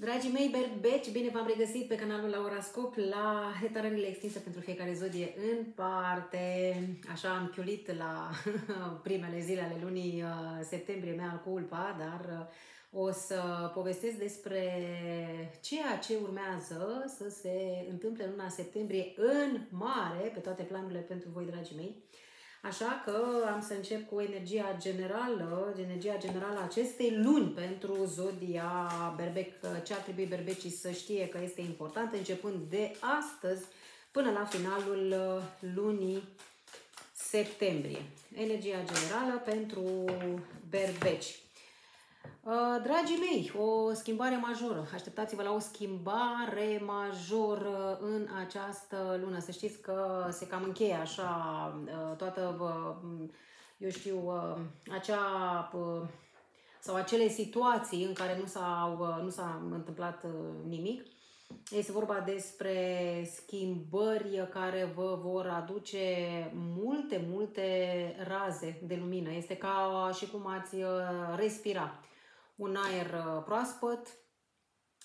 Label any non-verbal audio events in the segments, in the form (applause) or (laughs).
Dragii mei berbeci, bine v-am regăsit pe canalul la Orascop la etalările extinse pentru fiecare zodie în parte. Așa am chiulit la (laughs) primele zile ale lunii uh, septembrie mea culpa, dar uh, o să povestesc despre ceea ce urmează să se întâmple în luna septembrie în mare, pe toate planurile pentru voi, dragii mei. Așa că am să încep cu energia generală, energia generală a acestei luni pentru zodia berbec, ce ar trebui berbecii să știe că este important, începând de astăzi până la finalul lunii septembrie. Energia generală pentru berbeci. Uh, dragii mei, o schimbare majoră. Așteptați-vă la o schimbare majoră în această lună. Să știți că se cam încheie așa uh, toată, eu știu, uh, acea sau acele situații în care nu, s-a, nu s-a întâmplat nimic. Este vorba despre schimbări care vă vor aduce multe, multe raze de lumină. Este ca și cum ați respira un aer uh, proaspăt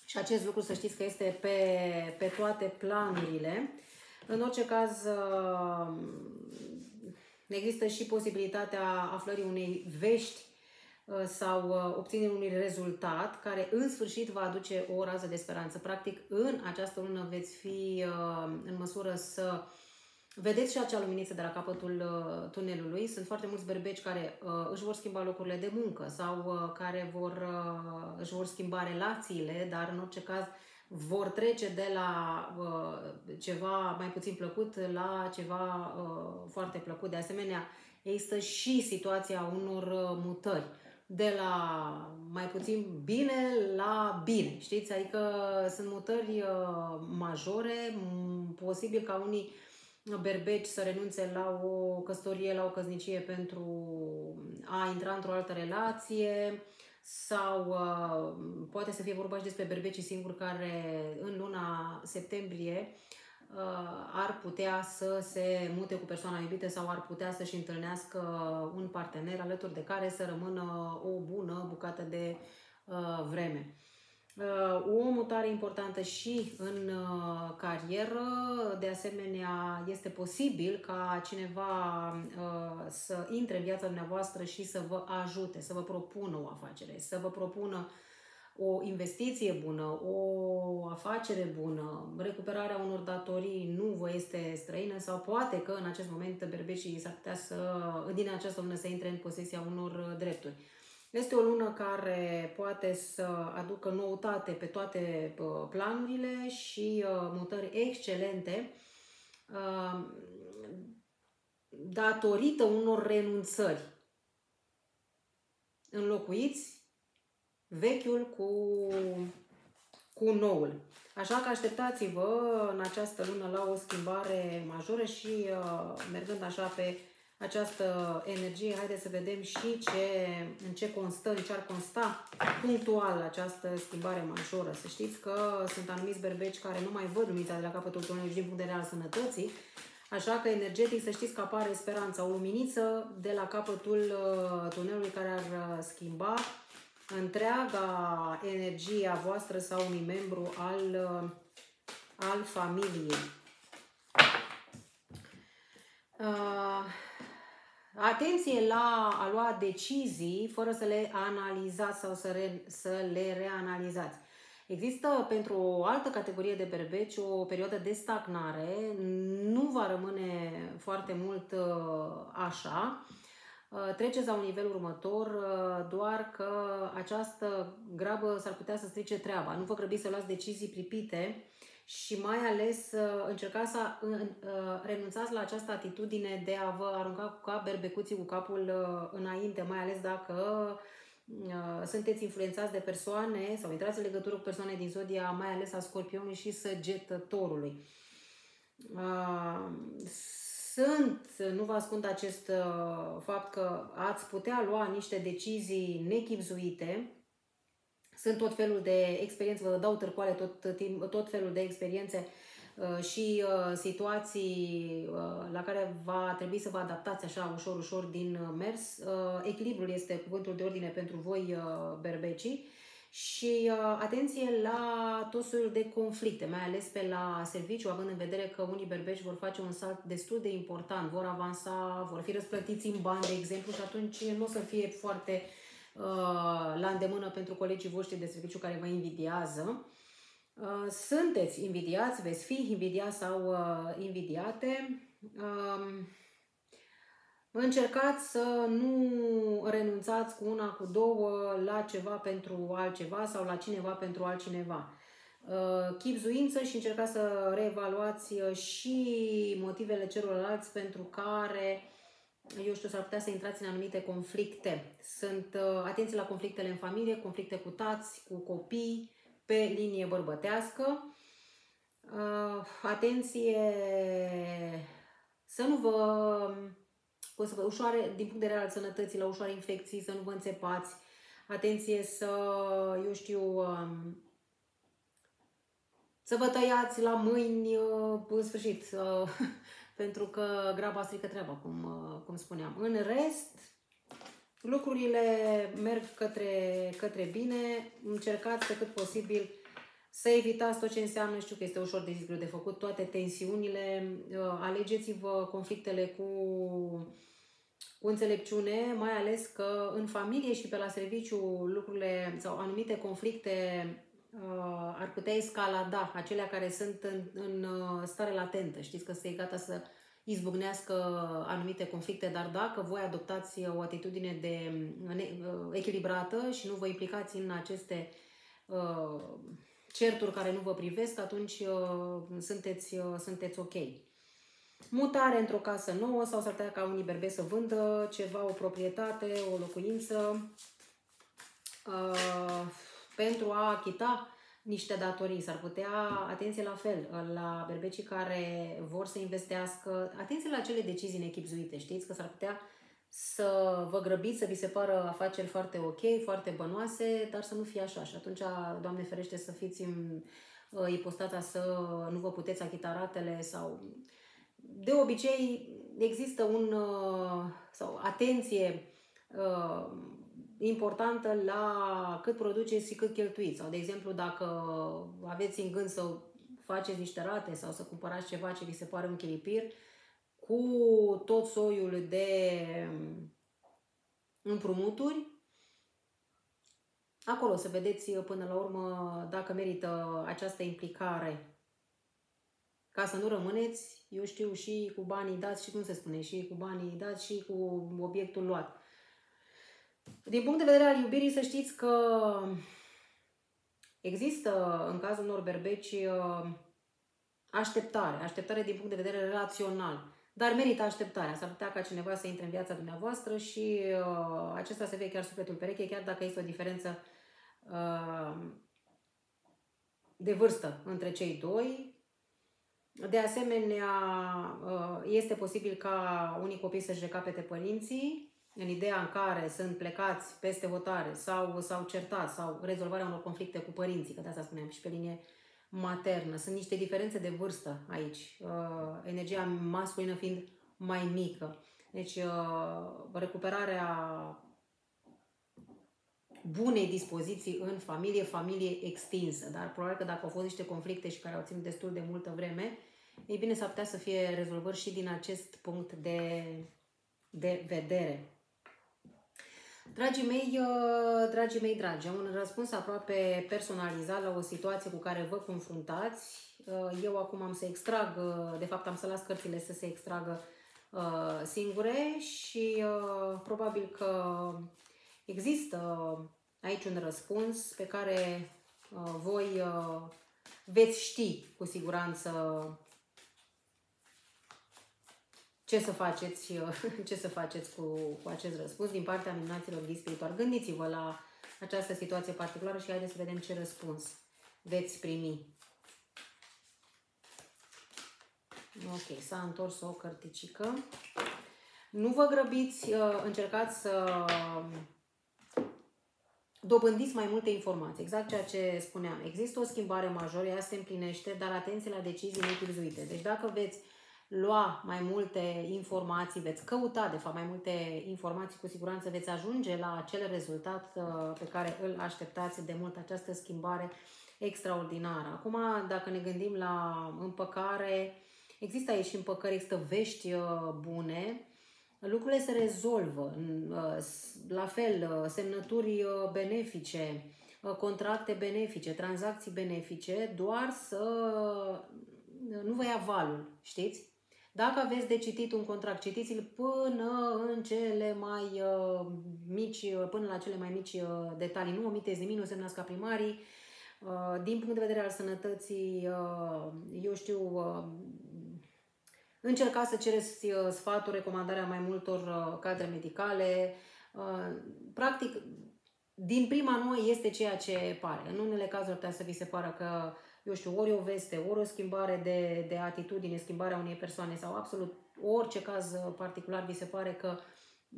și acest lucru să știți că este pe, pe toate planurile. În orice caz, uh, există și posibilitatea aflării unei vești uh, sau obținerii unui rezultat care în sfârșit va aduce o rază de speranță. Practic, în această lună veți fi în măsură să Vedeți și acea luminiță de la capătul uh, tunelului. Sunt foarte mulți berbeci care uh, își vor schimba locurile de muncă sau uh, care vor, uh, își vor schimba relațiile, dar în orice caz vor trece de la uh, ceva mai puțin plăcut la ceva uh, foarte plăcut. De asemenea, există și situația unor uh, mutări de la mai puțin bine la bine, știți? Adică sunt mutări uh, majore, posibil ca unii berbeci să renunțe la o căsătorie, la o căsnicie pentru a intra într-o altă relație sau uh, poate să fie vorba și despre berbecii singuri care în luna septembrie uh, ar putea să se mute cu persoana iubită sau ar putea să-și întâlnească un partener alături de care să rămână o bună bucată de uh, vreme. Uh, o mutare importantă și în uh, carieră. De asemenea, este posibil ca cineva uh, să intre în viața dumneavoastră și să vă ajute, să vă propună o afacere, să vă propună o investiție bună, o afacere bună, recuperarea unor datorii nu vă este străină sau poate că în acest moment berbecii s-ar putea să, din această lună, să intre în posesia unor drepturi. Este o lună care poate să aducă noutate pe toate planurile și uh, mutări excelente uh, datorită unor renunțări. Înlocuiți vechiul cu, cu noul. Așa că așteptați-vă în această lună la o schimbare majoră și uh, mergând așa pe această energie. Haideți să vedem și ce, în ce constă, în ce ar consta punctual această schimbare majoră. Să știți că sunt anumiți berbeci care nu mai văd luminița de la capătul tunelului din punct de vedere al sănătății, Așa că energetic să știți că apare speranța, o luminiță de la capătul uh, tunelului care ar uh, schimba întreaga energie a voastră sau unui membru al, uh, al familiei. Uh, Atenție la a lua decizii fără să le analizați sau să, re, să le reanalizați. Există pentru o altă categorie de berbeci o perioadă de stagnare, nu va rămâne foarte mult uh, așa. Uh, treceți la un nivel următor, uh, doar că această grabă s-ar putea să strice treaba. Nu vă grăbiți să luați decizii pripite și mai ales uh, încercați să uh, renunțați la această atitudine de a vă arunca cu cap berbecuții cu capul uh, înainte, mai ales dacă sunteți influențați de persoane sau intrați în legătură cu persoane din zodia, mai ales a scorpionului și săgetătorului. Sunt, nu vă ascund acest fapt că ați putea lua niște decizii nechipzuite, sunt tot felul de experiențe, vă dau târcoale tot, timp, tot felul de experiențe uh, și uh, situații uh, la care va trebui să vă adaptați așa ușor, ușor din mers. Echilibrul este cuvântul de ordine pentru voi, berbecii, și uh, atenție la tot soiul de conflicte, mai ales pe la serviciu, având în vedere că unii berbeci vor face un salt destul de important, vor avansa, vor fi răsplătiți în bani, de exemplu, și atunci nu o să fie foarte uh, la îndemână pentru colegii voștri de serviciu care vă invidiază. Uh, sunteți invidiați, veți fi invidiați sau uh, invidiate. Uh, Încercați să nu renunțați cu una, cu două la ceva pentru altceva sau la cineva pentru altcineva. Uh, chipzuință și încercați să reevaluați uh, și motivele celorlalți pentru care, eu știu, s-ar putea să intrați în anumite conflicte. Sunt uh, atenți la conflictele în familie, conflicte cu tați, cu copii, pe linie bărbătească. Atenție să nu vă cum să vă, ușoare, din punct de vedere al sănătății, la ușoare infecții, să nu vă înțepați. Atenție să, eu știu, um, să vă tăiați la mâini, uh, în sfârșit, uh, (laughs) pentru că graba strică treaba, cum, uh, cum spuneam. În rest, lucrurile merg către, către bine, încercați pe cât posibil să evitați tot ce înseamnă, știu că este ușor de zis, de făcut, toate tensiunile, alegeți-vă conflictele cu cu înțelepciune, mai ales că în familie și pe la serviciu lucrurile sau anumite conflicte uh, ar putea escalada, acelea care sunt în, în uh, stare latentă. Știți că se e gata să izbucnească anumite conflicte, dar dacă voi adoptați o atitudine de uh, echilibrată și nu vă implicați în aceste uh, certuri care nu vă privesc, atunci uh, sunteți, uh, sunteți ok mutare într-o casă nouă sau s-ar putea ca unii berbe să vândă ceva, o proprietate, o locuință uh, pentru a achita niște datorii. S-ar putea, atenție la fel, la berbecii care vor să investească, atenție la acele decizii nechipzuite, știți că s-ar putea să vă grăbiți, să vi se pară afaceri foarte ok, foarte bănoase, dar să nu fie așa. Și atunci, Doamne ferește, să fiți în uh, ipostața să nu vă puteți achita ratele sau de obicei există un, uh, sau atenție uh, importantă la cât produceți și cât cheltuiți. Sau, de exemplu, dacă aveți în gând să faceți niște rate sau să cumpărați ceva ce vi se pare un chilipir, cu tot soiul de împrumuturi, acolo să vedeți până la urmă dacă merită această implicare ca să nu rămâneți, eu știu, și cu banii dați și cum se spune, și cu banii dați și cu obiectul luat. Din punct de vedere al iubirii, să știți că există în cazul unor berbeci așteptare, așteptare din punct de vedere relațional, dar merită așteptarea. S-ar putea ca cineva să intre în viața dumneavoastră și uh, acesta să fie chiar sufletul pereche, chiar dacă este o diferență uh, de vârstă între cei doi, de asemenea, uh, este posibil ca unii copii să-și recapete părinții în ideea în care sunt plecați peste hotare sau s-au certat sau rezolvarea unor conflicte cu părinții, că de asta spuneam și pe linie maternă. Sunt niște diferențe de vârstă aici, uh, energia masculină fiind mai mică. Deci, uh, recuperarea bunei dispoziții în familie, familie extinsă. Dar probabil că dacă au fost niște conflicte și care au ținut destul de multă vreme, ei bine, s-ar putea să fie rezolvări și din acest punct de, de vedere. Dragii mei, uh, dragii mei dragi, am un răspuns aproape personalizat la o situație cu care vă confruntați. Uh, eu acum am să extrag, uh, de fapt am să las cărțile să se extragă singure și probabil că există aici un răspuns pe care voi veți ști cu siguranță ce să faceți, (laughs) ce să faceți cu, cu acest răspuns din partea minunaților ghid spiritual. Gândiți-vă la această situație particulară și haideți să vedem ce răspuns veți primi. Ok, s-a întors o cărticică. Nu vă grăbiți, uh, încercați să dobândiți mai multe informații. Exact ceea ce spuneam. Există o schimbare majoră, ea se împlinește, dar atenție la decizii nechipzuite. Deci dacă veți lua mai multe informații, veți căuta, de fapt, mai multe informații, cu siguranță veți ajunge la acel rezultat uh, pe care îl așteptați de mult, această schimbare extraordinară. Acum, dacă ne gândim la împăcare, există aici și împăcări, există vești uh, bune, lucrurile se rezolvă. Uh, la fel, semnături benefice, contracte benefice, tranzacții benefice, doar să nu vă ia valul, știți? Dacă aveți de citit un contract, citiți-l până în cele mai uh, mici, uh, până la cele mai mici uh, detalii. Nu omiteți nimic, nu semnați ca primarii. Uh, din punct de vedere al sănătății, uh, eu știu, uh, încercați să cereți uh, sfatul, recomandarea mai multor uh, cadre medicale. Uh, practic, din prima nu este ceea ce pare. În unele cazuri putea să vi se pară că eu știu, ori o veste, ori o schimbare de, de atitudine, schimbarea unei persoane sau absolut orice caz particular vi se pare că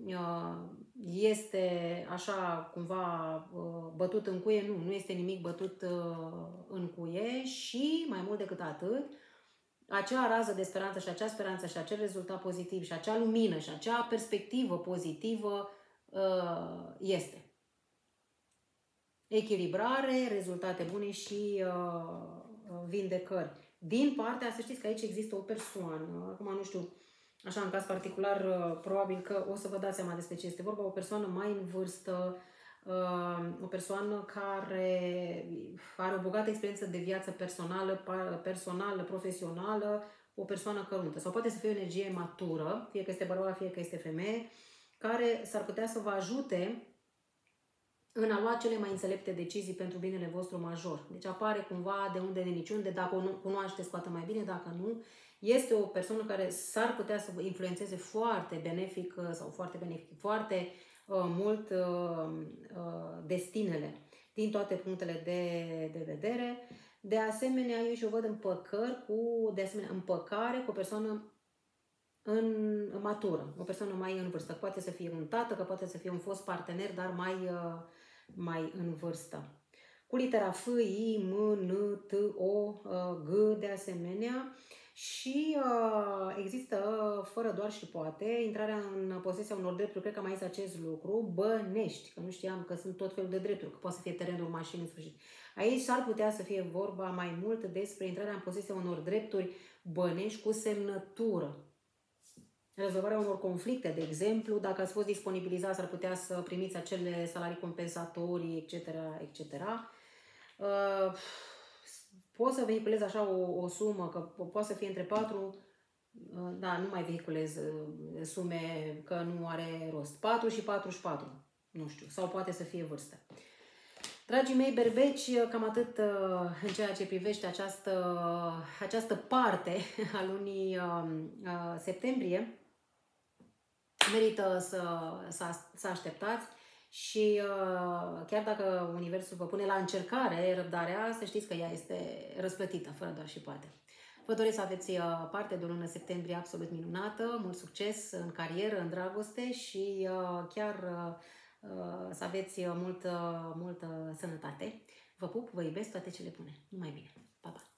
uh, este așa cumva uh, bătut în cuie, nu, nu este nimic bătut uh, în cuie și mai mult decât atât, acea rază de speranță și acea speranță și acel rezultat pozitiv și acea lumină și acea perspectivă pozitivă este echilibrare, rezultate bune și uh, uh, vindecări. Din partea, să știți că aici există o persoană, acum nu știu, așa în caz particular, uh, probabil că o să vă dați seama despre ce este vorba, o persoană mai în vârstă, uh, o persoană care are o bogată experiență de viață personală, personală, profesională, o persoană căruntă. Sau poate să fie o energie matură, fie că este bărbat, fie că este femeie, care s-ar putea să vă ajute în a lua cele mai înțelepte decizii pentru binele vostru major. Deci apare cumva de unde de niciunde, dacă o cunoașteți poate mai bine, dacă nu, este o persoană care s-ar putea să vă influențeze foarte benefic uh, sau foarte benefic, foarte uh, mult uh, uh, destinele din toate punctele de, de vedere. De asemenea, eu și o văd împăcări cu, de asemenea, împăcare cu o persoană în matură, o persoană mai în vârstă. Poate să fie un tată, că poate să fie un fost partener, dar mai uh, mai în vârstă. Cu litera F, I, M, N, T, O, G de asemenea și uh, există, fără doar și poate, intrarea în posesia unor drepturi, cred că mai este acest lucru, bănești, că nu știam că sunt tot felul de drepturi, că poate să fie terenul mașini în sfârșit. Aici s-ar putea să fie vorba mai mult despre intrarea în posesia unor drepturi bănești cu semnătură rezolvarea unor conflicte, de exemplu, dacă ați fost disponibilizați, ar putea să primiți acele salarii compensatorii, etc., etc. Uh, poți să vehiculezi așa o, o sumă, că poate să fie între 4, uh, da, nu mai vehiculez uh, sume că nu are rost, 4 și 44, nu știu, sau poate să fie vârstă. Dragii mei berbeci, cam atât uh, în ceea ce privește această, această parte a lunii uh, uh, septembrie merită să, să, să așteptați și uh, chiar dacă Universul vă pune la încercare răbdarea, să știți că ea este răsplătită, fără doar și poate. Vă doresc să aveți uh, parte de o lună septembrie absolut minunată, mult succes în carieră, în dragoste și uh, chiar să aveți multă, multă sănătate. Vă pup, vă iubesc, toate cele bune. Numai bine. Pa, pa!